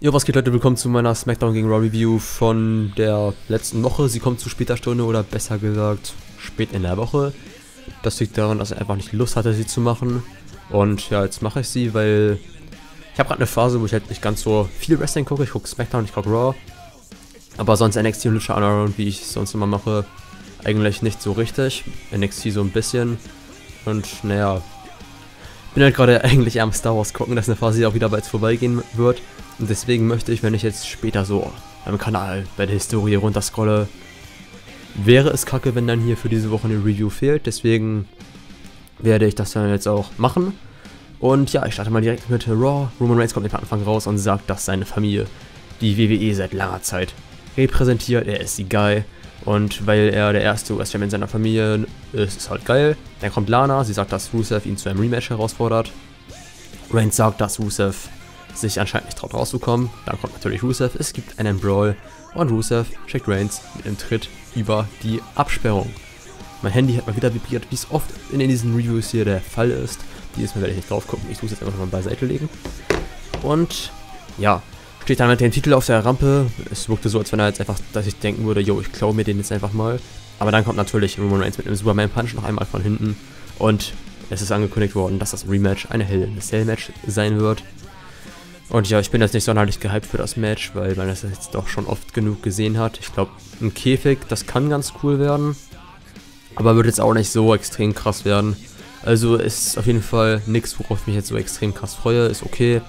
Jo, was geht Leute, willkommen zu meiner Smackdown gegen Raw Review von der letzten Woche. Sie kommt zu später Stunde oder besser gesagt spät in der Woche. Das liegt daran, dass ich einfach nicht Lust hatte, sie zu machen. Und ja, jetzt mache ich sie, weil ich habe gerade eine Phase, wo ich halt nicht ganz so viel Wrestling gucke. Ich gucke Smackdown, ich gucke Raw. Aber sonst NXT und Lucha Underground, wie ich sonst immer mache, eigentlich nicht so richtig. NXT so ein bisschen. Und naja, bin halt gerade eigentlich am Star Wars gucken, dass eine Phase auch wieder bald vorbeigehen wird. Und deswegen möchte ich, wenn ich jetzt später so am Kanal bei der Historie runterscrolle, wäre es kacke, wenn dann hier für diese Woche eine Review fehlt. Deswegen werde ich das dann jetzt auch machen. Und ja, ich starte mal direkt mit Raw. Roman Reigns kommt am Anfang raus und sagt, dass seine Familie die WWE seit langer Zeit repräsentiert. Er ist die Guy. Und weil er der erste US-Champion in seiner Familie ist, ist halt geil. Dann kommt Lana, sie sagt, dass Rusev ihn zu einem Rematch herausfordert. Reigns sagt, dass Rusev sich anscheinend nicht traut rauszukommen. Dann kommt natürlich Rusev, es gibt einen Brawl und Rusev schickt Reigns mit einem Tritt über die Absperrung. Mein Handy hat mal wieder vibriert, wie es oft in diesen Reviews hier der Fall ist. Dieses Mal werde ich nicht drauf gucken, ich muss jetzt einfach mal beiseite legen. Und ja, steht dann mit dem Titel auf der Rampe. Es wirkte so, als wenn er jetzt einfach, dass ich denken würde, yo, ich klaue mir den jetzt einfach mal. Aber dann kommt natürlich Roman Reigns mit einem Superman Punch noch einmal von hinten. Und es ist angekündigt worden, dass das Rematch eine Hell in a Cell Match sein wird. Und ja, ich bin jetzt nicht sonderlich gehypt für das Match, weil man das jetzt doch schon oft genug gesehen hat. Ich glaube, ein Käfig, das kann ganz cool werden. Aber wird jetzt auch nicht so extrem krass werden. Also ist auf jeden Fall nichts, worauf ich mich jetzt so extrem krass freue. Ist okay.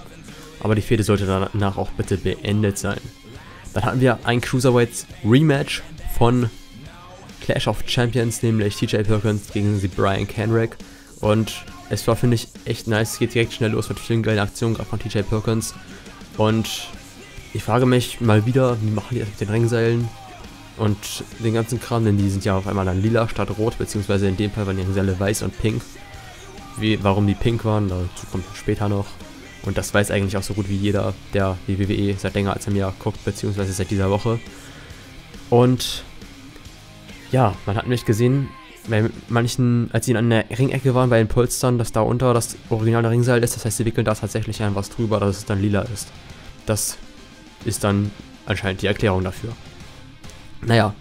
Aber die Fehde sollte danach auch bitte beendet sein. Dann hatten wir ein Cruiserweight Rematch von Clash of Champions, nämlich TJ Perkins gegen Brian Kenrick. Und es war, finde ich, echt nice. Es geht direkt schnell los mit vielen geilen Aktionen, gerade von TJ Perkins. Und ich frage mich mal wieder, wie machen die das mit den Ringseilen und den ganzen Kram, denn die sind ja auf einmal dann lila statt rot, beziehungsweise in dem Fall waren die Ringseile weiß und pink. Wie, warum die pink waren, dazu kommt später noch. Und das weiß eigentlich auch so gut wie jeder, der die WWE seit länger als einem Jahr guckt, beziehungsweise seit dieser Woche. Und ja, man hat nämlich gesehen, bei manchen, als sie an der Ringecke waren, bei den Polstern, dass da unter das originale Ringseil ist. Das heißt, sie wickeln da tatsächlich ein was drüber, dass es dann lila ist. Das ist dann anscheinend die Erklärung dafür. Naja,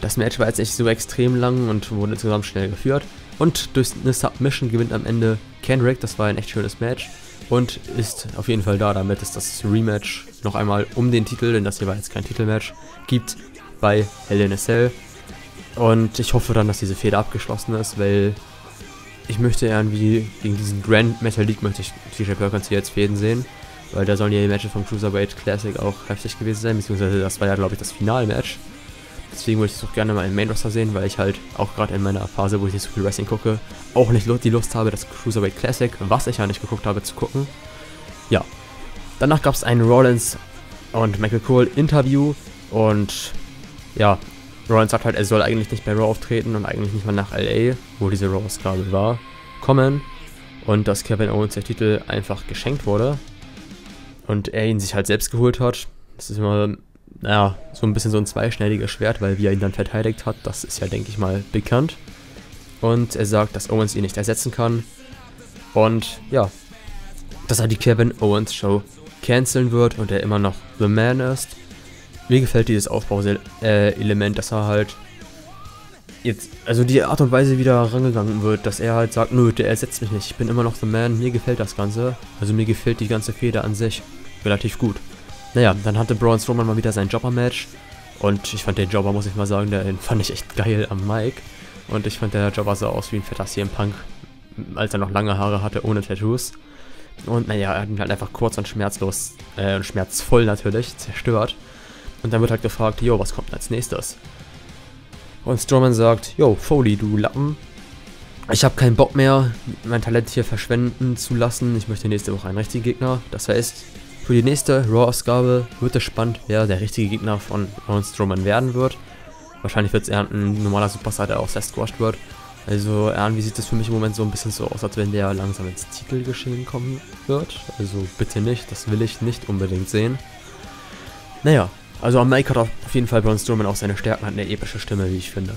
das Match war jetzt nicht so extrem lang und wurde insgesamt schnell geführt. Und durch eine Submission gewinnt am Ende Kenrick. Das war ein echt schönes Match. Und ist auf jeden Fall da, damit es das Rematch noch einmal um den Titel, denn das hier war jetzt kein Titelmatch, gibt bei Hell in a Cell. Und ich hoffe dann, dass diese Feder abgeschlossen ist, weil ich möchte irgendwie gegen diesen Grand Metal League möchte ich TJ Perkins hier jetzt Fäden sehen. Weil da sollen ja die Matches vom Cruiserweight Classic auch heftig gewesen sein, beziehungsweise das war ja glaube ich das Finalmatch. Deswegen würde ich es auch gerne mal im Main Roster sehen, weil ich halt auch gerade in meiner Phase, wo ich nicht so viel Wrestling gucke, auch nicht die Lust habe, das Cruiserweight Classic, was ich ja nicht geguckt habe, zu gucken. Ja. Danach gab es ein Rollins und Michael Cole Interview und ja, Rollins sagt halt, er soll eigentlich nicht bei Raw auftreten und eigentlich nicht mal nach LA, wo diese Raw-Ausgabe war, kommen. Und dass Kevin Owens der Titel einfach geschenkt wurde. Und er ihn sich halt selbst geholt hat. Das ist immer, naja, so ein bisschen so ein zweischneidiges Schwert, weil wie er ihn dann verteidigt hat, das ist ja, denke ich mal, bekannt. Und er sagt, dass Owens ihn nicht ersetzen kann. Und ja, dass er die Kevin Owens Show canceln wird und er immer noch The Man ist. Mir gefällt dieses Aufbauelement, dass er halt jetzt, also die Art und Weise, wie da rangegangen wird, dass er halt sagt, nö, der ersetzt mich nicht, ich bin immer noch The Man, mir gefällt das Ganze. Also mir gefällt die ganze Feder an sich relativ gut. Naja, dann hatte Braun Strowman mal wieder sein Jobber-Match und ich fand den Jobber, muss ich mal sagen, den fand ich echt geil am Mic. Und ich fand der Jobber sah aus wie ein fetter CM Punk, als er noch lange Haare hatte, ohne Tattoos. Und naja, er hat ihn halt einfach kurz und schmerzlos, äh, und schmerzvoll natürlich, zerstört. Und dann wird halt gefragt, jo, was kommt als nächstes? Und Strowman sagt, jo, Foley, du Lappen. Ich habe keinen Bock mehr, mein Talent hier verschwenden zu lassen. Ich möchte nächste Woche einen richtigen Gegner. Das heißt, für die nächste Raw-Ausgabe wird es spannend, wer der richtige Gegner von Braun Strowman werden wird. Wahrscheinlich wird es eher ein normaler Superstar, der auch squashed wird. Also irgendwie sieht es für mich im Moment so ein bisschen so aus, als wenn der langsam ins Titelgeschehen kommen wird. Also bitte nicht, das will ich nicht unbedingt sehen. Naja, also am Mike hat auf jeden Fall Braun Strowman auch seine Stärken, hat eine epische Stimme, wie ich finde.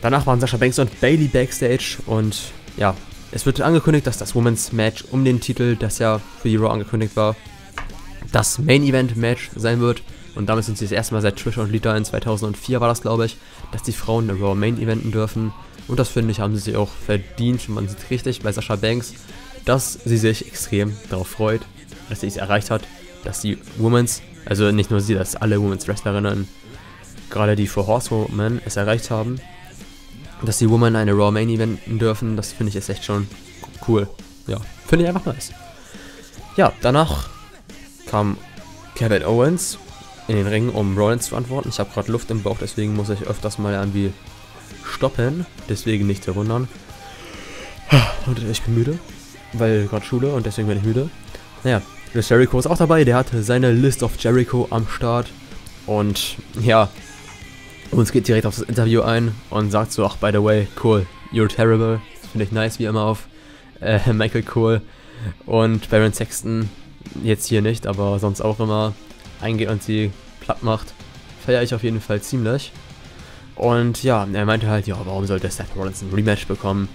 Danach waren Sascha Banks und Bailey backstage und ja, es wird angekündigt, dass das Women's Match um den Titel, das ja für die Raw angekündigt war, das Main Event Match sein wird. Und damit sind sie das erste Mal seit Trisha und Lita in 2004 war das, glaube ich, dass die Frauen eine Raw Main Eventen dürfen. Und das finde ich, haben sie sich auch verdient. Man sieht richtig bei Sascha Banks, dass sie sich extrem darauf freut, dass sie es erreicht hat, dass die Women's, also nicht nur sie, dass alle Women's Wrestlerinnen, gerade die Four Horsewomen, es erreicht haben, dass die Women eine Raw Main Eventen dürfen. Das finde ich ist echt schon cool. Ja, finde ich einfach nice. Ja, danach kam Kevin Owens in den Ring, um Rollins zu antworten. Ich habe gerade Luft im Bauch, deswegen muss ich öfters mal irgendwie stoppen. Deswegen nicht zu wundern. Und ich bin müde, weil gerade Schule und deswegen bin ich müde. Naja, Chris Jericho ist auch dabei. Der hatte seine List of Jericho am Start. Und ja, uns geht direkt auf das Interview ein und sagt so, ach, by the way, cool, you're terrible. Finde ich nice, wie immer auf äh, Michael Cole. Und Baron Sexton, jetzt hier nicht, aber sonst auch immer eingeht und sie platt macht. Feiere ich auf jeden Fall ziemlich. Und ja, er meinte halt, ja, warum sollte Seth Rollins ein Rematch bekommen?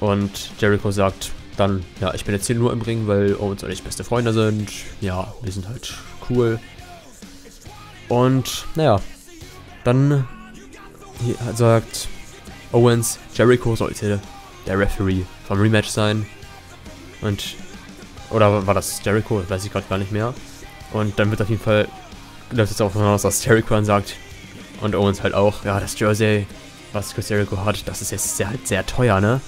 Und Jericho sagt dann, ja, ich bin jetzt hier nur im Ring, weil Owens und ich beste Freunde sind. Ja, wir sind halt cool. Und naja, dann sagt Owens, Jericho sollte der Referee vom Rematch sein. Und, oder war das Jericho? Weiß ich gerade gar nicht mehr. Und dann wird auf jeden Fall, läuft es auch davon aus, dass Jericho dann sagt, und Owens halt auch, ja, das Jersey, was Chris Jericho hat, das ist jetzt sehr, halt sehr teuer, ne?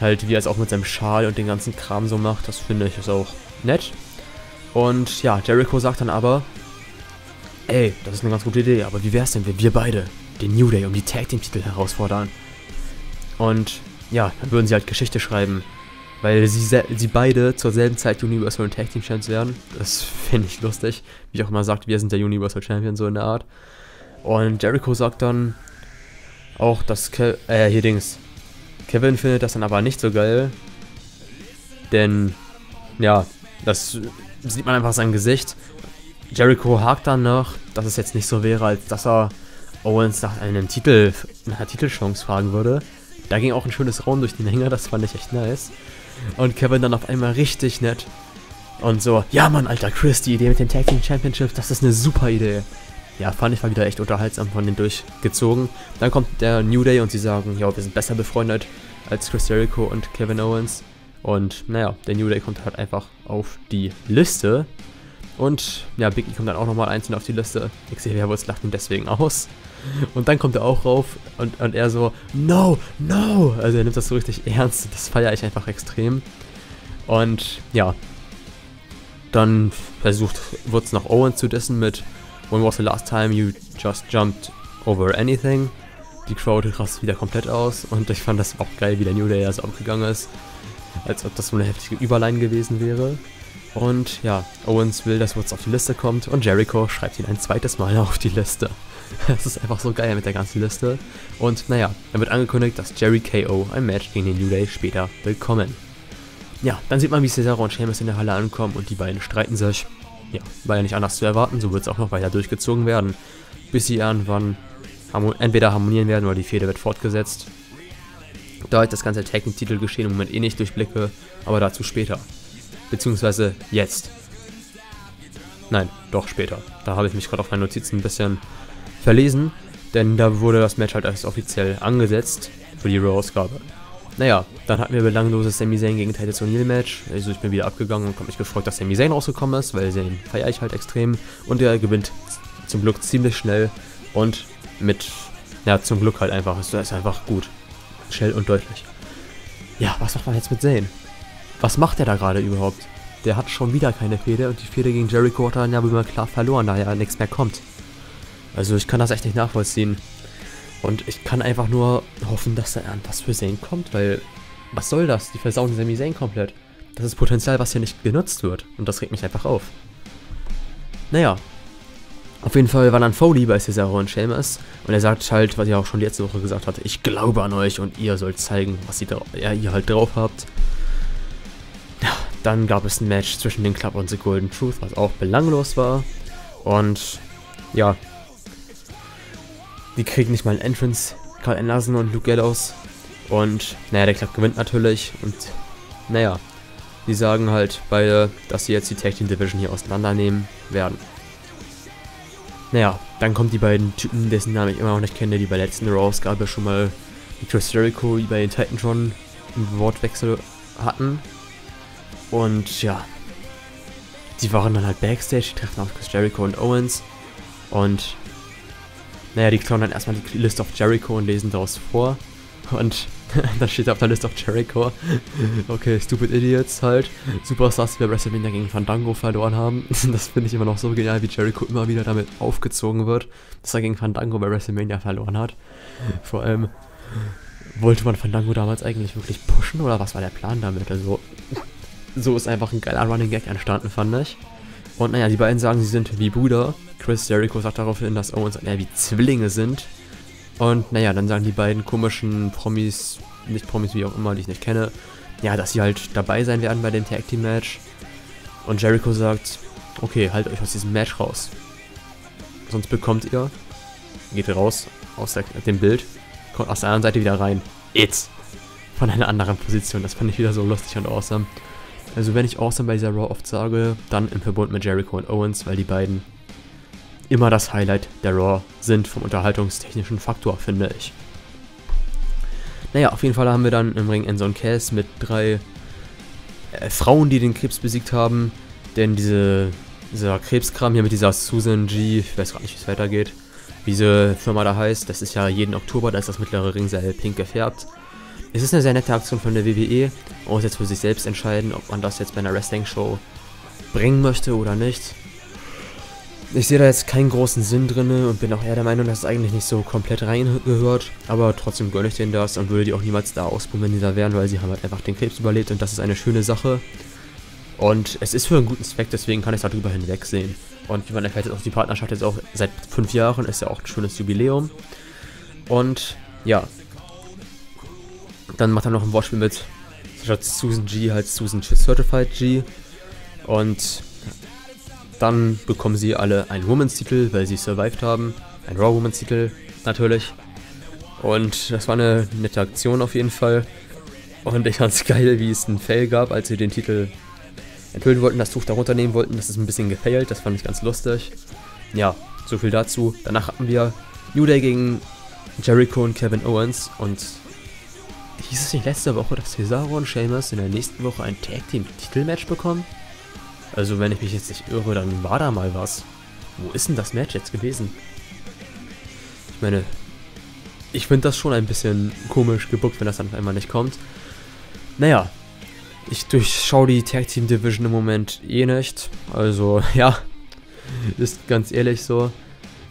Halt, wie er es auch mit seinem Schal und den ganzen Kram so macht, das finde ich ist auch nett. Und ja, Jericho sagt dann aber, ey, das ist eine ganz gute Idee, aber wie wär's denn, wenn wir beide den New Day um die Tag Team Titel herausfordern? Und ja, dann würden sie halt Geschichte schreiben, weil sie, sie beide zur selben Zeit Universal und Tag Team Champs werden. Das finde ich lustig. Wie ich auch immer sagt, wir sind der Universal Champion, so in der Art. Und Jericho sagt dann auch, dass Ke äh, hier Dings. Kevin findet das dann aber nicht so geil. Denn, ja, das sieht man einfach sein Gesicht. Jericho hakt dann nach, dass es jetzt nicht so wäre, als dass er Owens nach einem Titel, einer Titelchance fragen würde. Da ging auch ein schönes Raum durch die Menge, das fand ich echt nice. Und Kevin dann auf einmal richtig nett. Und so, ja Mann, alter Chris, die Idee mit den Tag Team Championships, das ist eine super Idee. Ja, fand ich mal wieder echt unterhaltsam von denen durchgezogen. Dann kommt der New Day und sie sagen, ja, wir sind besser befreundet als Chris Jericho und Kevin Owens. Und naja, der New Day kommt halt einfach auf die Liste. Und ja, Big E kommt dann auch nochmal einzeln auf die Liste. Xavier Woods lacht ihn deswegen aus. Und dann kommt er auch rauf und, und er so, no, no. Also er nimmt das so richtig ernst. Das feiere ich einfach extrem. Und ja, dann versucht Woods noch Owen zu dissen mit When was the last time you just jumped over anything? Die Crowd rast wieder komplett aus und ich fand das auch geil, wie der New Day so abgegangen ist. Als ob das so eine heftige Überline gewesen wäre. Und ja, Owens will, dass Woods auf die Liste kommt und Jericho schreibt ihn ein zweites Mal auf die Liste. Das ist einfach so geil mit der ganzen Liste. Und naja, dann wird angekündigt, dass Jerry KO ein Match gegen den New Day später willkommen. Ja, dann sieht man, wie Cesaro und Sheamus in der Halle ankommen und die beiden streiten sich. Ja, war ja nicht anders zu erwarten, so wird es auch noch weiter durchgezogen werden. Bis sie irgendwann entweder harmonieren werden oder die Fehde wird fortgesetzt. Da ich das ganze Technik-Titel geschehen im Moment eh nicht durchblicke, aber dazu später. Beziehungsweise jetzt. Nein, doch später. Da habe ich mich gerade auf meinen Notizen ein bisschen verlesen, denn da wurde das Match halt erst offiziell angesetzt für die Raw-Ausgabe. Naja, dann hatten wir belangloses Sami Zayn gegen Titus O'Neill Match. Also ich bin wieder abgegangen und habe mich gefreut, dass Sami Zayn rausgekommen ist, weil den feiere ich halt extrem. Und der gewinnt zum Glück ziemlich schnell und mit, ja, zum Glück halt einfach. Es ist einfach gut. Schnell und deutlich. Ja, was macht man jetzt mit Zayn? Was macht er da gerade überhaupt? Der hat schon wieder keine Fehde und die Fehde gegen Jericho hat dann ja immer klar verloren, da ja nichts mehr kommt. Also ich kann das echt nicht nachvollziehen. Und ich kann einfach nur hoffen, dass da irgendwas für Zane kommt, weil was soll das? Die versauen Sami Zayn komplett. Das ist Potenzial, was hier nicht genutzt wird. Und das regt mich einfach auf. Naja. Auf jeden Fall war dann Foley bei Cesaro und Sheamus. Und er sagt halt, was er auch schon letzte Woche gesagt hat, ich glaube an euch und ihr sollt zeigen, was ihr, ja, ihr halt drauf habt. Ja, dann gab es ein Match zwischen den Club und The Golden Truth, was auch belanglos war. Und ja, die kriegen nicht mal einen Entrance. Carl Anderson und Luke Gallows. Und naja, der Club gewinnt natürlich. Und naja, Die sagen halt beide, dass sie jetzt die Tag Team Division hier auseinandernehmen werden. Naja, dann kommen die beiden Typen, dessen Namen ich immer noch nicht kenne, die bei der letzten Raw-Ausgabe schon mal mit Chris Jericho bei den Titantron einen Wortwechsel hatten. Und ja, die waren dann halt Backstage, die treffen auf Chris Jericho und Owens. Und naja, die klauen dann erstmal die List of Jericho und lesen daraus vor. Und dann steht auf der List of Jericho. Okay, Stupid Idiots halt. Superstars, die bei WrestleMania gegen Fandango verloren haben. Das finde ich immer noch so genial, wie Jericho immer wieder damit aufgezogen wird, dass er gegen Fandango bei WrestleMania verloren hat. Vor allem, wollte man Fandango damals eigentlich wirklich pushen oder was war der Plan damit? Also, so ist einfach ein geiler Running Gag entstanden, fand ich. Und naja, die beiden sagen, sie sind wie Brüder. Chris Jericho sagt daraufhin, dass Owens und er wie Zwillinge sind. Und naja, dann sagen die beiden komischen Promis, nicht Promis wie auch immer, die ich nicht kenne, ja, dass sie halt dabei sein werden bei dem Tag Team Match. Und Jericho sagt, okay, haltet euch aus diesem Match raus. Sonst bekommt ihr, geht raus aus der, dem Bild, kommt aus der anderen Seite wieder rein. It's! Von einer anderen Position. Das fand ich wieder so lustig und awesome. Also wenn ich awesome bei dieser Raw oft sage, dann im Verbund mit Jericho und Owens, weil die beiden immer das Highlight der Raw sind vom unterhaltungstechnischen Faktor, finde ich. Naja, auf jeden Fall haben wir dann im Ring Enzo und Cass mit drei äh, Frauen, die den Krebs besiegt haben. Denn diese, dieser Krebskram hier mit dieser Susan G, ich weiß gar nicht, wie es weitergeht, wie diese Firma da heißt, das ist ja jeden Oktober, da ist das mittlere Ringseil pink gefärbt. Es ist eine sehr nette Aktion von der WWE. Man muss jetzt für sich selbst entscheiden, ob man das jetzt bei einer Wrestling-Show bringen möchte oder nicht. Ich sehe da jetzt keinen großen Sinn drin und bin auch eher der Meinung, dass es eigentlich nicht so komplett reingehört. Aber trotzdem gönne ich denen das und würde die auch niemals da ausprobieren, wenn die da wären, weil sie haben halt einfach den Krebs überlebt und das ist eine schöne Sache. Und es ist für einen guten Zweck, deswegen kann ich darüber hinwegsehen. Und wie man erfährt, ist auch die Partnerschaft jetzt auch seit fünf Jahren, ist ja auch ein schönes Jubiläum. Und ja, dann macht er noch ein Wortspiel mit statt Susan G halt Susan Certified G. Und dann bekommen sie alle einen Women's-Titel, weil sie survived haben. Ein Raw Women's-Titel, natürlich. Und das war eine nette Aktion auf jeden Fall. Und ich fand's geil, wie es einen Fail gab, als sie den Titel enthüllen wollten, das Tuch darunter nehmen wollten. Das ist ein bisschen gefailt, das fand ich ganz lustig. Ja, so viel dazu. Danach hatten wir New Day gegen Jericho und Kevin Owens. Und hieß es nicht letzte Woche, dass Cesaro und Sheamus in der nächsten Woche ein Tag Team Titelmatch bekommen? Also wenn ich mich jetzt nicht irre, dann war da mal was. Wo ist denn das Match jetzt gewesen? Ich meine, ich finde das schon ein bisschen komisch gebuckt, wenn das dann auf einmal nicht kommt. Naja, ich durchschaue die Tag Team Division im Moment eh nicht. Also, ja, ist ganz ehrlich so.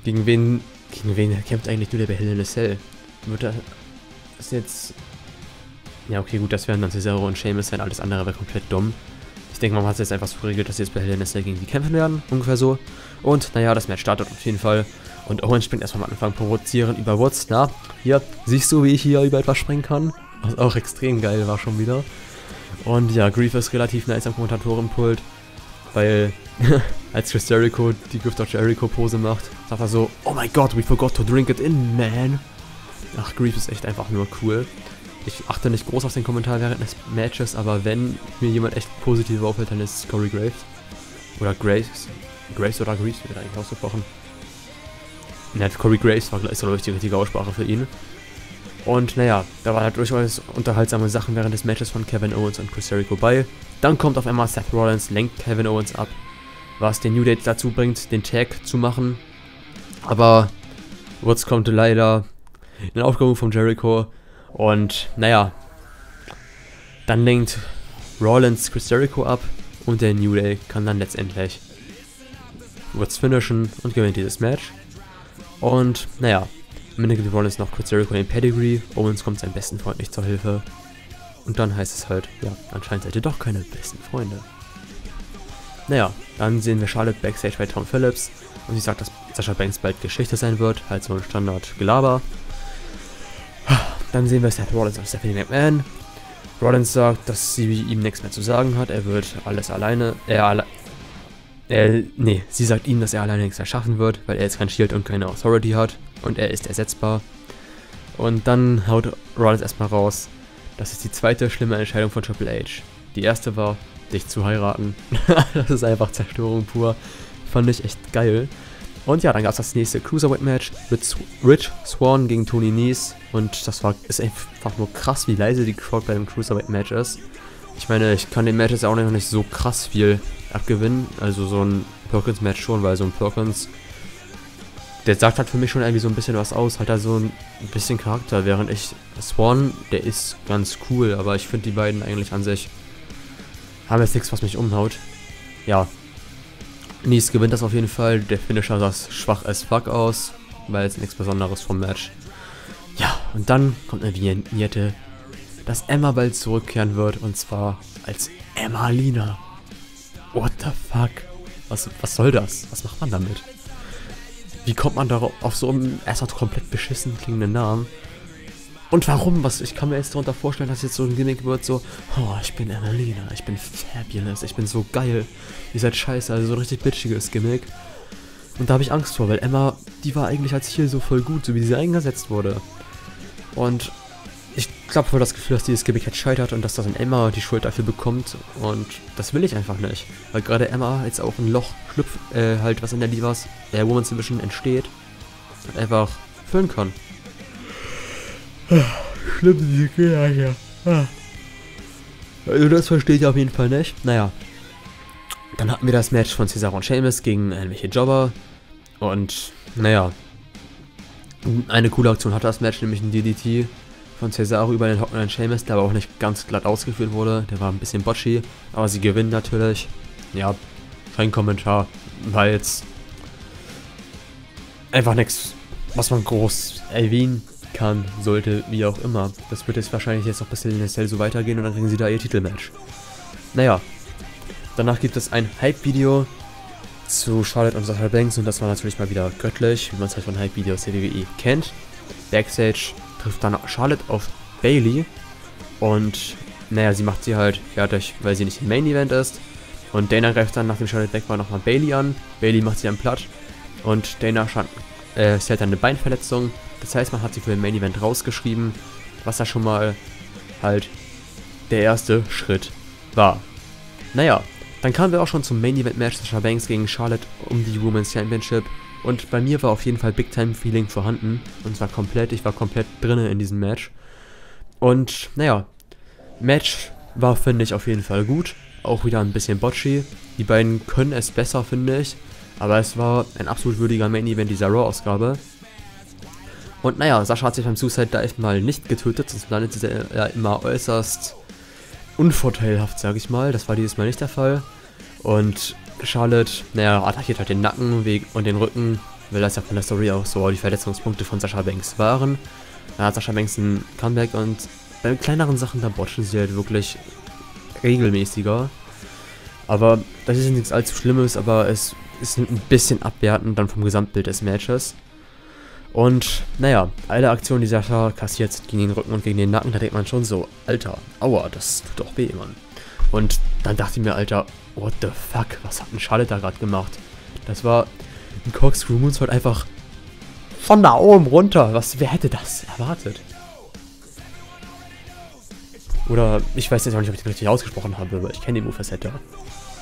Gegen wen, gegen wen kämpft eigentlich nur der bei in Cell? Wird er, ist jetzt, ja okay, gut, das wären dann Cesaro und Sheamus sein, alles andere wäre komplett dumm denke, man hat es jetzt einfach so geregelt, dass sie jetzt bei Hell in gegen die kämpfen werden. Ungefähr so. Und, naja, das Match startet auf jeden Fall. Und Owen springt erstmal am Anfang provozieren über Woods. Na, hier, siehst du, wie ich hier über etwas springen kann? Was auch extrem geil war schon wieder. Und ja, Grief ist relativ nice am Kommentatorenpult. Weil, als Chris Jericho die Gift of Jericho Pose macht, sagt er so, Oh my god, we forgot to drink it in, man. Ach, Grief ist echt einfach nur cool. Ich achte nicht groß auf den Kommentar während des Matches, aber wenn mir jemand echt positiv auffällt, dann ist es Corey Graves. Oder Graves. Graves oder Greaves wird eigentlich ausgesprochen. Ja, Corey Graves war, ist, glaube ich, die richtige Aussprache für ihn. Und naja, da waren halt durchaus unterhaltsame Sachen während des Matches von Kevin Owens und Chris Jericho bei. Dann kommt auf einmal Seth Rollins, lenkt Kevin Owens ab, was den New Day dazu bringt, den Tag zu machen. Aber Woods kommt leider in den Aufgaben von Jericho und naja, dann lenkt Rollins Chris Jericho ab und der New Day kann dann letztendlich Woods finishen und gewinnt dieses Match. Und naja, am Ende gibt Rollins noch Chris Jericho den Pedigree, Owens kommt seinem besten Freund nicht zur Hilfe. Und dann heißt es halt, ja, anscheinend seid ihr doch keine besten Freunde. Naja, dann sehen wir Charlotte Backstage bei Tom Phillips und sie sagt, dass Sasha Banks bald Geschichte sein wird, halt so ein Standard-Gelaber. Dann sehen wir Seth Rollins und Stephanie McMahon. Rollins sagt, dass sie ihm nichts mehr zu sagen hat. Er wird alles alleine. Er alle. Er, nee, sie sagt ihm, dass er alleine nichts erschaffen wird, weil er jetzt kein Shield und keine Authority hat. Und er ist ersetzbar. Und dann haut Rollins erstmal raus. Das ist die zweite schlimme Entscheidung von Triple H. Die erste war, dich zu heiraten. das ist einfach Zerstörung pur. Fand ich echt geil. Und ja, dann gab es das nächste Cruiserweight-Match mit Rich Swan gegen Tony Nies. Und das war ist einfach nur krass, wie leise die Crowd bei dem Cruiserweight-Match ist. Ich meine, ich kann den Matches auch noch nicht so krass viel abgewinnen. Also so ein Perkins-Match schon, weil so ein Perkins, der sagt halt für mich schon irgendwie so ein bisschen was aus. Hat da so ein bisschen Charakter, während ich Swan, der ist ganz cool, aber ich finde die beiden eigentlich an sich haben jetzt nichts, was mich umhaut. Ja, Nies gewinnt das auf jeden Fall. Der Finisher sah schwach as fuck aus. War jetzt nichts Besonderes vom Match. Ja, und dann kommt eine Vignette, dass Emma bald zurückkehren wird. Und zwar als Emma Lina. What the fuck? Was, was soll das? Was macht man damit? Wie kommt man darauf auf so einen erstmal komplett beschissen klingenden Namen? Und warum? Was, ich kann mir jetzt darunter vorstellen, dass jetzt so ein Gimmick wird, so, oh, ich bin Emelina, ich bin fabulous, ich bin so geil. Ihr seid scheiße, also so ein richtig bitchiges Gimmick. Und da habe ich Angst vor, weil Emma, die war eigentlich als Ziel so voll gut, so wie sie eingesetzt wurde. Und ich glaube voll das Gefühl, dass dieses Gimmick jetzt scheitert und dass das dann Emma die Schuld dafür bekommt. Und das will ich einfach nicht. Weil gerade Emma jetzt auch ein Loch schlüpft, äh, halt, was in der Divas, der Women's Division entsteht, einfach füllen kann. Schlimm, diese Kinder hier. Also das verstehe ich auf jeden Fall nicht. Naja. Dann hatten wir das Match von Cesaro und Sheamus gegen irgendwelche Jobber. Und, naja. Eine coole Aktion hatte das Match, nämlich ein DDT von Cesaro über den hockenden Sheamus, der aber auch nicht ganz glatt ausgeführt wurde. Der war ein bisschen botchy, aber sie gewinnen natürlich. Ja, kein Kommentar. War jetzt einfach nichts, was man groß erwähnen kann, sollte, wie auch immer. Das wird jetzt wahrscheinlich jetzt noch bis in Cell so weitergehen und dann kriegen sie da ihr Titelmatch. Naja, danach gibt es ein Hype-Video zu Charlotte und Sasha Banks und das war natürlich mal wieder göttlich, wie man es halt von Hype-Videos der WWE kennt. Backstage trifft dann Charlotte auf Bailey und naja, sie macht sie halt fertig, weil sie nicht im Main Event ist. Und Dana greift dann, nachdem Charlotte weg war, nochmal Bailey an. Bailey macht sie dann platt und Dana äh, sie hat dann eine Beinverletzung das heißt, man hat sie für den Main Event rausgeschrieben, was da schon mal halt der erste Schritt war. Naja, dann kamen wir auch schon zum Main Event Match Sasha Banks gegen Charlotte um die Women's Championship. Und bei mir war auf jeden Fall Big Time Feeling vorhanden. Und zwar komplett, ich war komplett drinne in diesem Match. Und naja, Match war, finde ich, auf jeden Fall gut. Auch wieder ein bisschen botchy. Die beiden können es besser, finde ich. Aber es war ein absolut würdiger Main Event dieser Raw-Ausgabe. Und naja, Sascha hat sich beim Suicide Dive mal nicht getötet, sonst landet er ja immer äußerst unvorteilhaft, sag ich mal. Das war dieses Mal nicht der Fall. Und Charlotte, naja, attackiert halt den Nacken und den Rücken, weil das ja von der Story auch so die Verletzungspunkte von Sascha Banks waren. Da hat Sascha Banks ein Comeback und bei kleineren Sachen, da botchen sie halt wirklich regelmäßiger. Aber das ist nichts allzu Schlimmes, aber es ist ein bisschen abwertend dann vom Gesamtbild des Matches. Und naja, alle Aktionen, die Sascha kassiert gegen den Rücken und gegen den Nacken, da denkt man schon so, Alter, aua, das tut doch weh, Mann. Und dann dachte ich mir, Alter, what the fuck, was hat ein Charlotte da gerade gemacht? Das war ein Corkscrew Moonsault einfach von da oben runter. Was, wer hätte das erwartet? Oder, ich weiß jetzt auch nicht, ob ich den richtig ausgesprochen habe, aber ich kenne die Move-Facette.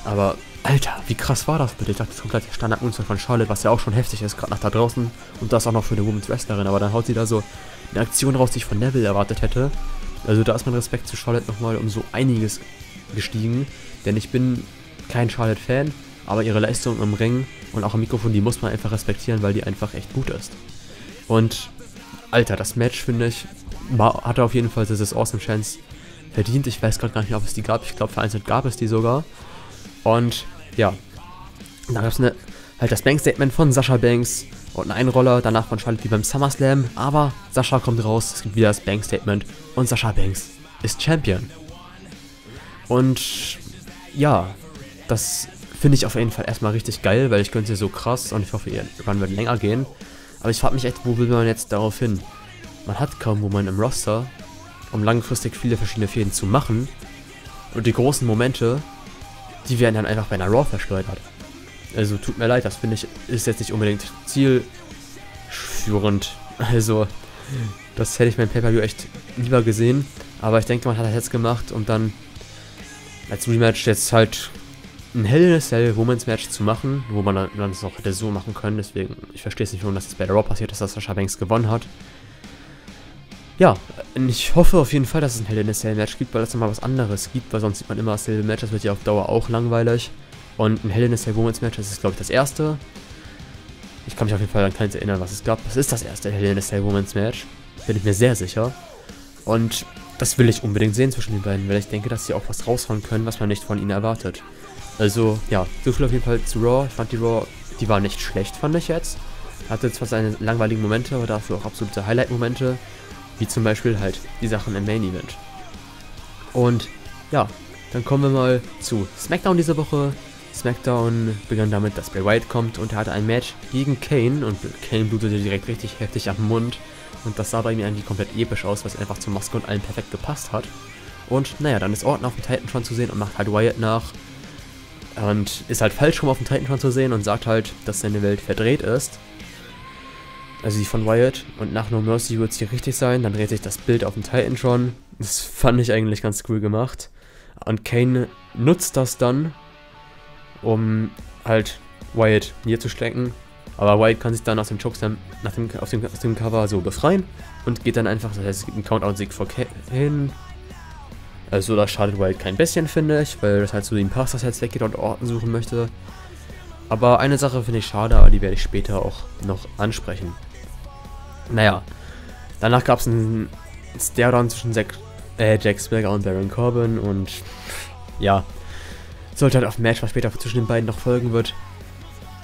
Aber, Alter, wie krass war das bitte? Ich dachte, das kommt gleich der standard unzer von Charlotte, was ja auch schon heftig ist, gerade nach da draußen. Und das auch noch für eine Women's Wrestlerin. Aber dann haut sie da so eine Aktion raus, die ich von Neville erwartet hätte. Also da ist mein Respekt zu Charlotte nochmal um so einiges gestiegen. Denn ich bin kein Charlotte-Fan, aber ihre Leistung im Ring und auch im Mikrofon, die muss man einfach respektieren, weil die einfach echt gut ist. Und, Alter, das Match, finde ich, war, hatte auf jeden Fall dieses Awesome Chance verdient. Ich weiß gerade gar nicht, ob es die gab. Ich glaube, vereinzelt gab es die sogar. Und ja, dann gab es halt das Bank-Statement von Sascha Banks und ein Einroller, danach von Charlotte wie beim SummerSlam. Aber Sascha kommt raus, es gibt wieder das Bank-Statement und Sascha Banks ist Champion. Und ja, das finde ich auf jeden Fall erstmal richtig geil, weil ich könnte so krass und ich hoffe, ihr Run wird länger gehen. Aber ich frage mich echt, wo will man jetzt darauf hin? Man hat kaum Moment im Roster, um langfristig viele verschiedene Fäden zu machen. Und die großen Momente die werden dann einfach bei einer Raw verschleudert. Also tut mir leid, das finde ich ist jetzt nicht unbedingt zielführend. Also das hätte ich beim Pay-Per-View echt lieber gesehen. Aber ich denke, man hat das jetzt gemacht, um dann als Rematch jetzt halt ein Hell in a Cell Women's Match zu machen, wo man dann es auch hätte so machen können. Deswegen, ich verstehe es nicht, warum das jetzt bei der Raw passiert ist, dass Sasha Banks gewonnen hat. Ja, ich hoffe auf jeden Fall, dass es ein Hell in a Cell Match gibt, weil es nochmal was anderes gibt, weil sonst sieht man immer dasselbe Match, das wird ja auf Dauer auch langweilig. Und ein Hell in a Cell Women's Match, das ist glaube ich das erste. Ich kann mich auf jeden Fall an keins erinnern, was es gab. Das ist das erste Hell in a Cell Women's Match. Bin ich mir sehr sicher. Und das will ich unbedingt sehen zwischen den beiden, weil ich denke, dass sie auch was raushauen können, was man nicht von ihnen erwartet. Also, ja, so viel auf jeden Fall zu Raw. Ich fand die Raw, die war nicht schlecht, fand ich jetzt. Hatte zwar seine langweiligen Momente, aber dafür auch absolute Highlight-Momente. Wie zum Beispiel halt die Sachen im Main Event. Und ja, dann kommen wir mal zu SmackDown diese Woche. SmackDown begann damit, dass Bray Wyatt kommt und er hatte ein Match gegen Kane und Kane blutete direkt richtig heftig am Mund. Und das sah bei mir eigentlich komplett episch aus, was einfach zur Maske und allem perfekt gepasst hat. Und naja, dann ist Orton auf dem Titantron zu sehen und macht halt Wyatt nach. Und ist halt falsch rum auf dem Titantron zu sehen und sagt halt, dass seine Welt verdreht ist. Also die von Wyatt. Und nach No Mercy wird es hier richtig sein. Dann dreht sich das Bild auf dem Titantron. Das fand ich eigentlich ganz cool gemacht. Und Kane nutzt das dann, um halt Wyatt hier zu stecken. Aber Wyatt kann sich dann aus dem Chokeslam nach dem, auf, dem, aus dem Cover so befreien und geht dann einfach, das heißt es gibt einen Countdown-Sieg vor Kane also das schadet Wild kein bisschen, finde ich, weil das halt so passt, dass er jetzt weggeht und Orten suchen möchte. Aber eine Sache finde ich schade, aber die werde ich später auch noch ansprechen. Naja, danach gab es einen Stairdown zwischen Zack, äh, Jack Swagger und Baron Corbin und ja, sollte halt auf ein Match, was später zwischen den beiden noch folgen wird,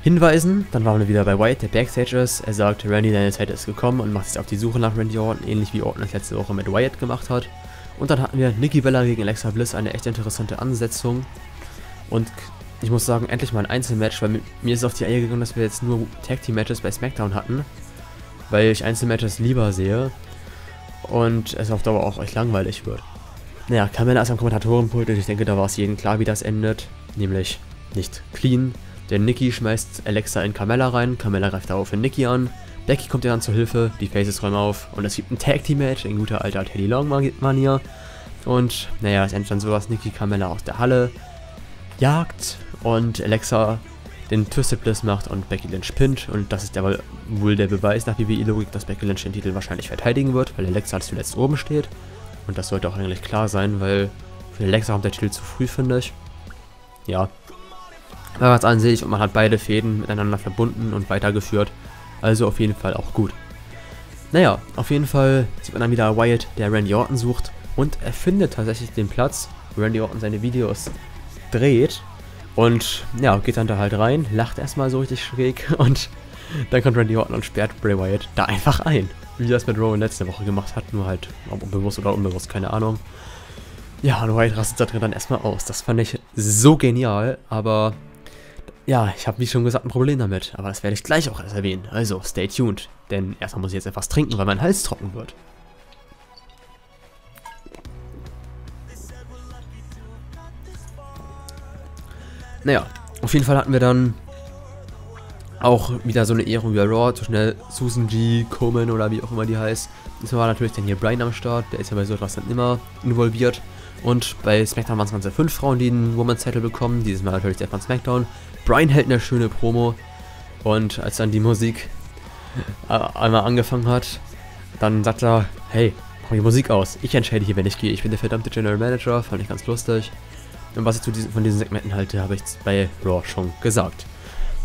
hinweisen. Dann waren wir wieder bei White, der Backstage ist. Er sagt, Randy, deine Zeit ist gekommen und macht sich auf die Suche nach Randy Orton, ähnlich wie Orton es letzte Woche mit Wyatt gemacht hat. Und dann hatten wir Nikki Bella gegen Alexa Bliss, eine echt interessante Ansetzung. Und ich muss sagen, endlich mal ein Einzelmatch, weil mir ist auf die Eier gegangen, dass wir jetzt nur Tag Team Matches bei SmackDown hatten. Weil ich Einzelmatches lieber sehe. Und es auf Dauer auch echt langweilig wird. Naja, Carmella ist am Kommentatorenpult und ich denke, da war es jedem klar, wie das endet. Nämlich nicht clean. Denn Nikki schmeißt Alexa in Carmella rein, Carmella greift darauf in Nikki an. Becky kommt ihr dann zur Hilfe, die Faces räumen auf und es gibt ein Tag Team Match in guter alter Teddy Long Manier. Und naja, es endet dann so, dass Nikki Carmella aus der Halle jagt und Alexa den Twisted Bliss macht und Becky Lynch pinnt. Und das ist ja wohl der Beweis nach WWE-Logik, dass Becky Lynch den Titel wahrscheinlich verteidigen wird, weil Alexa zuletzt oben steht. Und das sollte auch eigentlich klar sein, weil für Alexa kommt der Titel zu früh, finde ich. Ja. Aber was an sich und man hat beide Fäden miteinander verbunden und weitergeführt. Also auf jeden Fall auch gut. Naja, auf jeden Fall sieht man dann wieder Wyatt, der Randy Orton sucht. Und er findet tatsächlich den Platz, wo Randy Orton seine Videos dreht. Und ja, geht dann da halt rein, lacht erstmal so richtig schräg und dann kommt Randy Orton und sperrt Bray Wyatt da einfach ein. Wie es mit Rowan letzte Woche gemacht hat, nur halt, ob unbewusst oder unbewusst, keine Ahnung. Ja, und Wyatt rastet da drin dann erstmal aus. Das fand ich so genial, aber ja, ich habe wie schon gesagt ein Problem damit, aber das werde ich gleich auch erst erwähnen. Also, stay tuned, denn erstmal muss ich jetzt etwas trinken, weil mein Hals trocken wird. Naja, auf jeden Fall hatten wir dann auch wieder so eine Ehrung wie Raw zwischen der Susan G, Coleman oder wie auch immer die heißt. Diesmal war natürlich dann hier Brian am Start, der ist ja bei so etwas dann immer involviert. Und bei SmackDown waren es ganze fünf Frauen, die einen Woman's Title bekommen. Dieses Mal natürlich der von SmackDown. Brian hält eine schöne Promo. Und als dann die Musik äh, einmal angefangen hat, dann sagt er, hey, mach die Musik aus. Ich entscheide hier, wenn ich gehe. Ich bin der verdammte General Manager. Fand ich ganz lustig. Und was ich zu diesen, von diesen Segmenten halte, habe ich bei Raw schon gesagt.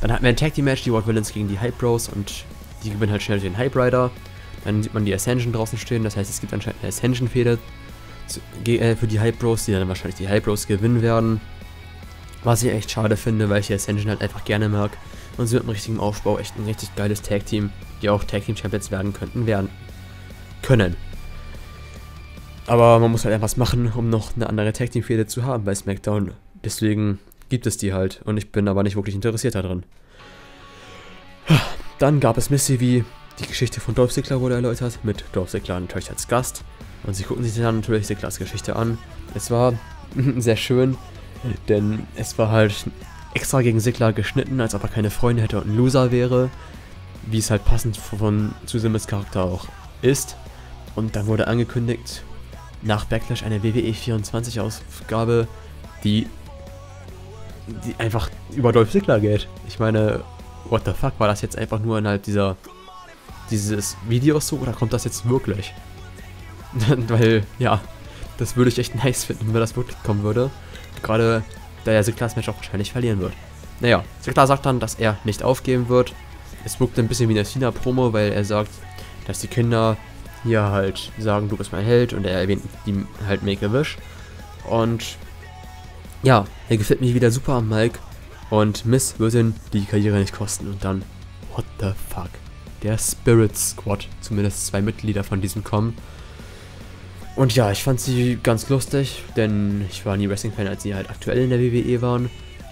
Dann hatten wir ein Tag Team Match, die World Villains gegen die Hype Bros und die gewinnen halt schnell den Hype Rider. Dann sieht man die Ascension draußen stehen, das heißt, es gibt anscheinend eine Ascension-Fehde äh, für die Hype Bros, die dann wahrscheinlich die Hype Bros gewinnen werden. Was ich echt schade finde, weil ich die Ascension halt einfach gerne mag. Und sie mit einem richtigen Aufbau echt ein richtig geiles Tag Team, die auch Tag Team Champions werden könnten, werden können. Aber man muss halt etwas machen, um noch eine andere Tag Team zu haben bei SmackDown. Deswegen gibt es die halt und ich bin aber nicht wirklich interessiert daran. Dann gab es Missy wie die Geschichte von Dolph Ziggler wurde erläutert, mit Dolph Ziggler natürlich als Gast. Und sie gucken sich dann natürlich Ziglers Geschichte an. Es war sehr schön, denn es war halt extra gegen Sigler geschnitten, als ob er keine Freunde hätte und ein Loser wäre. Wie es halt passend von Susumis Charakter auch ist. Und dann wurde angekündigt, nach Backlash eine WWE 24 Ausgabe die, die einfach über Dolph Ziggler geht. Ich meine, what the fuck, war das jetzt einfach nur innerhalb dieser, dieses Videos so oder kommt das jetzt wirklich? Weil, ja, das würde ich echt nice finden, wenn das wirklich kommen würde. Gerade da er Ziggler das Match auch wahrscheinlich verlieren wird. Naja, Ziggler sagt dann, dass er nicht aufgeben wird. Es wirkt ein bisschen wie eine China-Promo, weil er sagt, dass die Kinder hier halt sagen, du bist mein Held und er erwähnt die halt Make-A-Wish. Und ja, er gefällt mir wieder super am Mike und Miss wird ihn die Karriere nicht kosten und dann, what the fuck, der Spirit Squad, zumindest zwei Mitglieder von diesem kommen. Und ja, ich fand sie ganz lustig, denn ich war nie Wrestling-Fan, als sie halt aktuell in der WWE waren.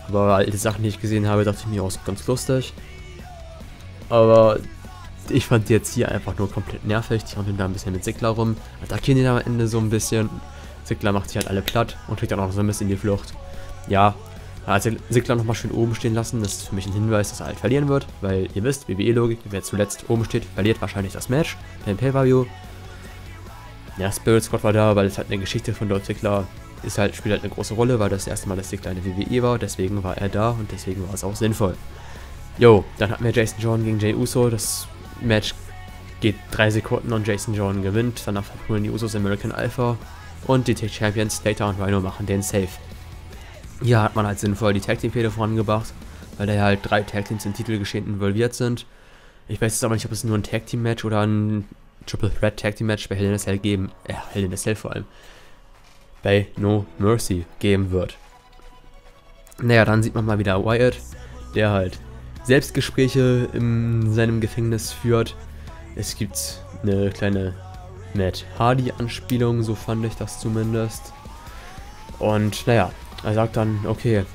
Aber alte Sachen, die ich gesehen habe, dachte ich mir auch ganz lustig. Aber ich fand die jetzt hier einfach nur komplett nervig. Die haben da ein bisschen mit Sigler rum, attackieren ihn am Ende so ein bisschen. Sigler macht sich halt alle platt und kriegt dann auch so ein bisschen in die Flucht. Ja, also Sigler nochmal schön oben stehen lassen, das ist für mich ein Hinweis, dass er halt verlieren wird, weil ihr wisst, WWE-Logik, wer zuletzt oben steht, verliert wahrscheinlich das Match beim Pay-Per-View. Ja, Spirit Squad war da, weil es halt eine Geschichte von Dolph Ziggler ist halt, spielt halt eine große Rolle, weil das, das erste Mal, dass Ziggler eine WWE war, deswegen war er da und deswegen war es auch sinnvoll. Jo, dann hatten wir Jason Jordan gegen Jay Uso, das Match geht drei Sekunden und Jason Jordan gewinnt, danach verprügeln die Usos American Alpha und die Tag Champions Slater und Rhino machen den Safe. Hier hat man halt sinnvoll die Tag Team Fehde vorangebracht, weil da ja halt drei Tag Teams in Titelgeschehen involviert sind. Ich weiß jetzt aber nicht, ob es nur ein Tag Team Match oder ein Triple Threat Tag Team Match bei Hell in a Cell geben, äh, Hell in a Cell vor allem, bei No Mercy geben wird. Naja, dann sieht man mal wieder Wyatt, der halt Selbstgespräche in seinem Gefängnis führt. Es gibt eine kleine Matt Hardy-Anspielung, so fand ich das zumindest. Und naja, er sagt dann, okay,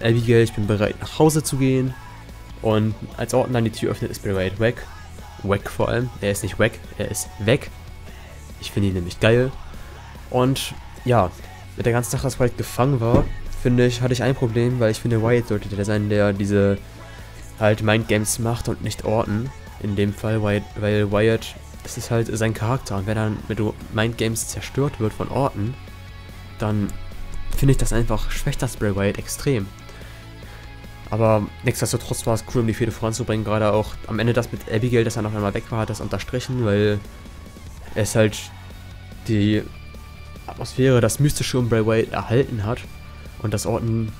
Abigail, ich bin bereit nach Hause zu gehen. Und als Orton dann die Tür öffnet, ist Bray weg. Weg vor allem. Er ist nicht weg, er ist weg. Ich finde ihn nämlich geil. Und ja, mit der ganzen Sache, dass Wyatt gefangen war, finde ich, hatte ich ein Problem, weil ich finde, Wyatt sollte der sein, der diese halt Mindgames macht und nicht Orton. In dem Fall, weil Wyatt, das ist halt sein Charakter. Und wenn dann mit Mindgames zerstört wird von Orton, dann finde ich das einfach, schwächt das Bray Wyatt extrem. Aber nichtsdestotrotz war es cool, um die Fehde voranzubringen. Gerade auch am Ende das mit Abigail, dass er noch einmal weg war, hat das unterstrichen, weil es halt die Atmosphäre, das Mystische um Bray Wyatt erhalten hat. Und dass Orton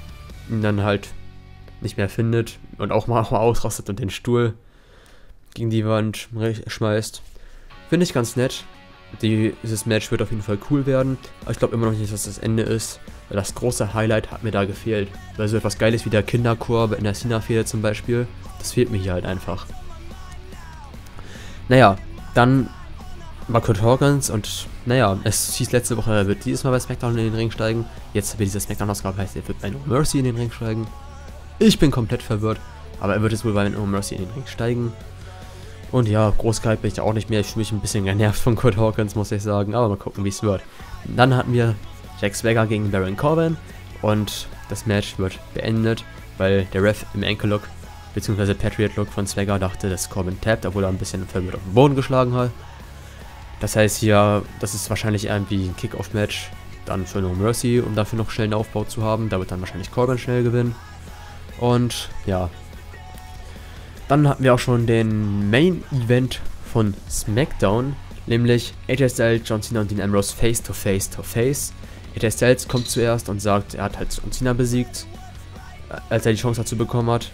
ihn dann halt nicht mehr findet und auch mal, auch mal ausrastet und den Stuhl gegen die Wand schmeißt. Finde ich ganz nett. Die, dieses Match wird auf jeden Fall cool werden. Aber ich glaube immer noch nicht, dass das Ende ist. Weil das große Highlight hat mir da gefehlt. Weil so etwas Geiles wie der Kinderchor in der Cena-Fehde zum Beispiel, das fehlt mir hier halt einfach. Naja, dann Kurt Hawkins und naja, es hieß letzte Woche, er wird dieses Mal bei SmackDown in den Ring steigen. Jetzt wird dieser SmackDown-Ausgabe heißt, er wird bei No Mercy in den Ring steigen. Ich bin komplett verwirrt, aber er wird jetzt wohl bei No Mercy in den Ring steigen. Und ja, Großkeit bin ich auch nicht mehr. Ich fühle mich ein bisschen genervt von Kurt Hawkins, muss ich sagen. Aber mal gucken, wie es wird. Dann hatten wir Jack Swagger gegen Baron Corbin. Und das Match wird beendet, weil der Ref im Ankle-Look bzw. Patriot-Look von Swagger dachte, dass Corbin tappt, obwohl er ein bisschen verwirrt auf den Boden geschlagen hat. Das heißt hier, das ist wahrscheinlich irgendwie ein Kick-Off-Match dann für No Mercy, um dafür noch schnell einen Aufbau zu haben. Da wird dann wahrscheinlich Corbin schnell gewinnen. Und ja, dann hatten wir auch schon den Main Event von SmackDown, nämlich AJ Styles, John Cena und Dean Ambrose face to face to face. AJ Styles kommt zuerst und sagt, er hat halt John Cena besiegt, äh, als er die Chance dazu bekommen hat.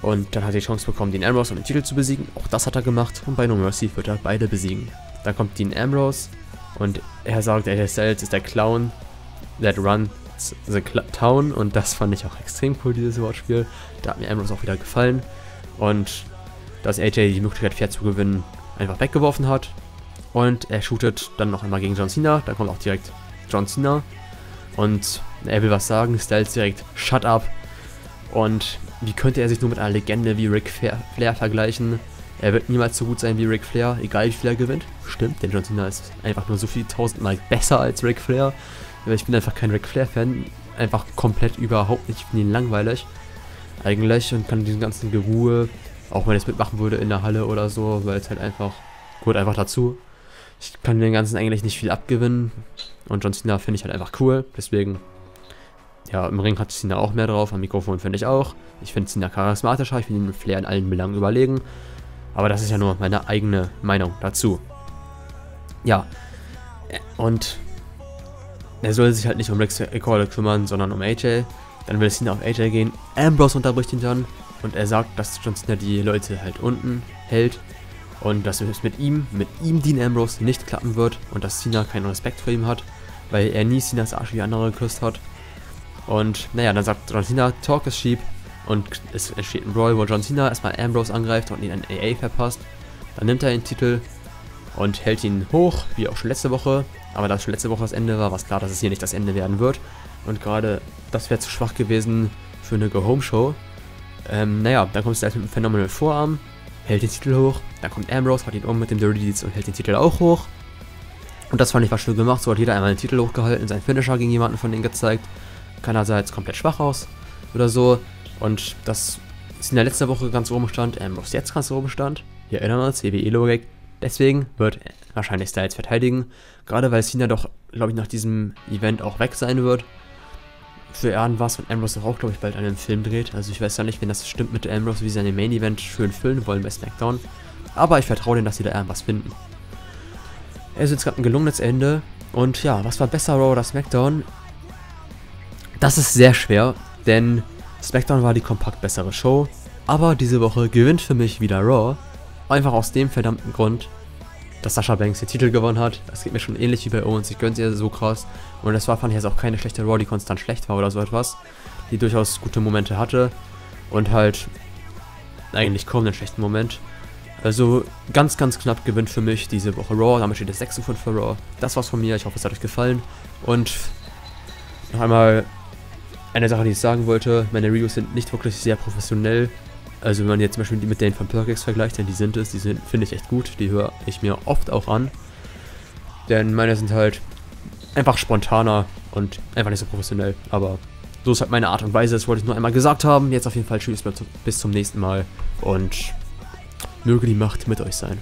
Und dann hat er die Chance bekommen, Dean Ambrose um den Titel zu besiegen. Auch das hat er gemacht und bei No Mercy wird er beide besiegen. Dann kommt Dean Ambrose und er sagt, AJ Styles ist der Clown that run the Town und das fand ich auch extrem cool, dieses Wortspiel. Da hat mir Ambrose auch wieder gefallen. Und dass AJ die Möglichkeit, fair zu gewinnen, einfach weggeworfen hat. Und er shootet dann noch einmal gegen John Cena. Da kommt auch direkt John Cena. Und er will was sagen. Styles direkt, shut up. Und wie könnte er sich nur mit einer Legende wie Ric Flair vergleichen? Er wird niemals so gut sein wie Ric Flair, egal wie viel er gewinnt. Stimmt, denn John Cena ist einfach nur so viel tausendmal besser als Ric Flair. Aber ich bin einfach kein Ric Flair-Fan. Einfach komplett überhaupt nicht. Ich finde ihn langweilig eigentlich und kann diesen ganzen Geruhe, auch wenn ich es mitmachen würde in der Halle oder so, weil es halt einfach, gut, einfach dazu. Ich kann den ganzen eigentlich nicht viel abgewinnen und John Cena finde ich halt einfach cool, deswegen ja, im Ring hat Cena auch mehr drauf, am Mikrofon finde ich auch. Ich finde Cena charismatischer, ich finde mit Flair in allen Belangen überlegen. Aber das ist ja nur meine eigene Meinung dazu. Ja, und er soll sich halt nicht um Rex Recall kümmern, sondern um AJ. Dann will Cena auf AJ gehen. Ambrose unterbricht ihn dann und er sagt, dass John Cena die Leute halt unten hält und dass es mit ihm, mit ihm Dean Ambrose nicht klappen wird und dass Cena keinen Respekt vor ihm hat, weil er nie Cenas Arsch wie andere geküsst hat. Und naja, dann sagt John Cena, Talk is cheap und es entsteht ein Brawl, wo John Cena erstmal Ambrose angreift und ihn an AA verpasst. Dann nimmt er den Titel und hält ihn hoch, wie auch schon letzte Woche. Aber da es schon letzte Woche das Ende war, war es klar, dass es hier nicht das Ende werden wird. Und gerade das wäre zu schwach gewesen für eine Go-Home-Show. Ähm, naja, dann kommt es mit dem Phenomenal Vorarm, hält den Titel hoch. Dann kommt Ambrose, hat ihn um mit dem Dirty Deeds und hält den Titel auch hoch. Und das fand ich war schön gemacht. So hat jeder einmal den Titel hochgehalten, seinen Finisher gegen jemanden von denen gezeigt. Keiner sah jetzt komplett schwach aus oder so. Und das ist in der letzten Woche ganz oben stand, Ambrose jetzt ganz oben stand. Wir erinnern uns, WWE-Logik. Deswegen wird wahrscheinlich Styles verteidigen. Gerade weil Cena doch, glaube ich, nach diesem Event auch weg sein wird. Für Erden war es und Ambrose auch, glaube ich, bald einen Film dreht. Also ich weiß ja nicht, wenn das stimmt mit Ambrose, wie sie seine Main Event schön füllen wollen bei SmackDown. Aber ich vertraue denen, dass sie da irgendwas finden. Ist jetzt gerade ein gelungenes Ende. Und ja, was war besser, Raw oder SmackDown? Das ist sehr schwer, denn SmackDown war die kompakt bessere Show. Aber diese Woche gewinnt für mich wieder Raw. Einfach aus dem verdammten Grund, dass Sascha Banks den Titel gewonnen hat. Das geht mir schon ähnlich wie bei Owens. Ich gönn's ihr so krass. Und das war, fand ich jetzt auch keine schlechte Raw, die konstant schlecht war oder so etwas. Die durchaus gute Momente hatte. Und halt eigentlich kaum einen schlechten Moment. Also ganz, ganz knapp gewinnt für mich diese Woche Raw. Damit steht es 6 5 für Raw. Das war's von mir. Ich hoffe, es hat euch gefallen. Und noch einmal eine Sache, die ich sagen wollte. Meine Reviews sind nicht wirklich sehr professionell. Also wenn man jetzt zum Beispiel mit denen von Perkix vergleicht, denn die sind es, die sind, finde ich echt gut, die höre ich mir oft auch an. Denn meine sind halt einfach spontaner und einfach nicht so professionell. Aber so ist halt meine Art und Weise, das wollte ich nur einmal gesagt haben. Jetzt auf jeden Fall tschüss, bis zum nächsten Mal und möge die Macht mit euch sein.